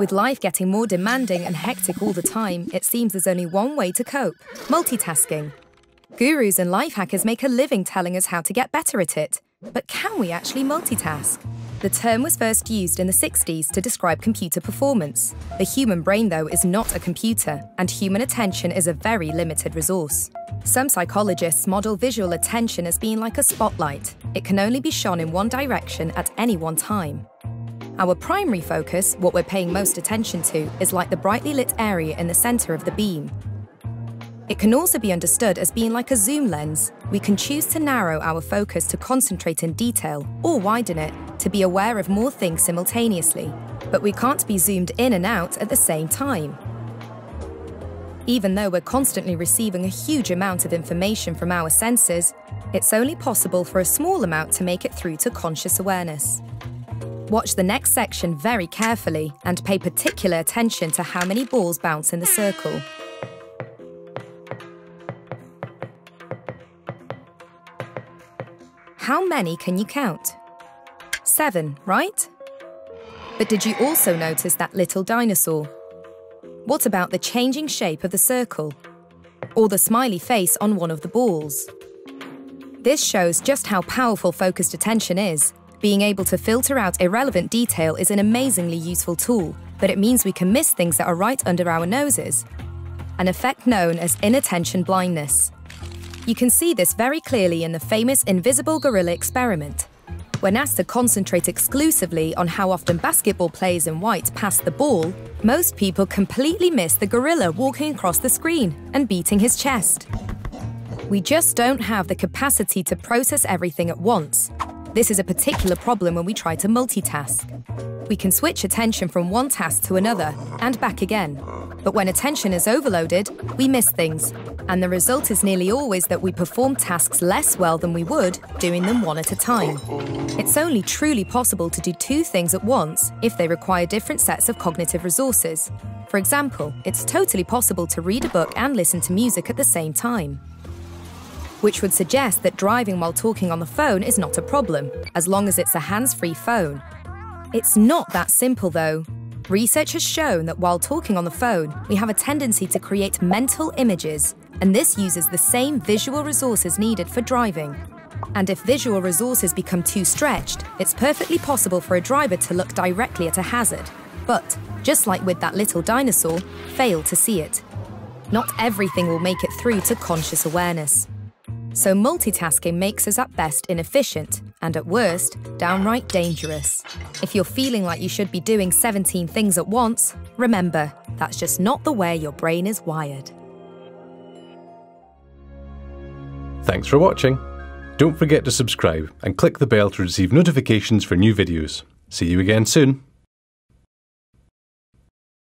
With life getting more demanding and hectic all the time, it seems there's only one way to cope multitasking. Gurus and life hackers make a living telling us how to get better at it. But can we actually multitask? The term was first used in the 60s to describe computer performance. The human brain, though, is not a computer, and human attention is a very limited resource. Some psychologists model visual attention as being like a spotlight. It can only be shone in one direction at any one time. Our primary focus, what we're paying most attention to, is like the brightly lit area in the centre of the beam. It can also be understood as being like a zoom lens. We can choose to narrow our focus to concentrate in detail, or widen it to be aware of more things simultaneously. But we can't be zoomed in and out at the same time. Even though we're constantly receiving a huge amount of information from our senses, it's only possible for a small amount to make it through to conscious awareness. Watch the next section very carefully and pay particular attention to how many balls bounce in the circle. How many can you count? Seven, right? But did you also notice that little dinosaur? What about the changing shape of the circle? Or the smiley face on one of the balls? This shows just how powerful focused attention is. Being able to filter out irrelevant detail is an amazingly useful tool, but it means we can miss things that are right under our noses. An effect known as inattention blindness. You can see this very clearly in the famous invisible gorilla experiment. When asked to concentrate exclusively on how often basketball players in white pass the ball, most people completely miss the gorilla walking across the screen and beating his chest. We just don't have the capacity to process everything at once. This is a particular problem when we try to multitask. We can switch attention from one task to another and back again. But when attention is overloaded, we miss things, and the result is nearly always that we perform tasks less well than we would doing them one at a time. It's only truly possible to do two things at once if they require different sets of cognitive resources. For example, it's totally possible to read a book and listen to music at the same time. Which would suggest that driving while talking on the phone is not a problem, as long as it's a hands free phone. It's not that simple though. Research has shown that while talking on the phone, we have a tendency to create mental images, and this uses the same visual resources needed for driving. And if visual resources become too stretched, it's perfectly possible for a driver to look directly at a hazard, but, just like with that little dinosaur, fail to see it. Not everything will make it through to conscious awareness. So multitasking makes us at best inefficient and at worst, downright dangerous. If you're feeling like you should be doing 17 things at once, remember, that's just not the way your brain is wired. Thanks for watching. Don't forget to subscribe and click the bell to receive notifications for new videos. See you again soon.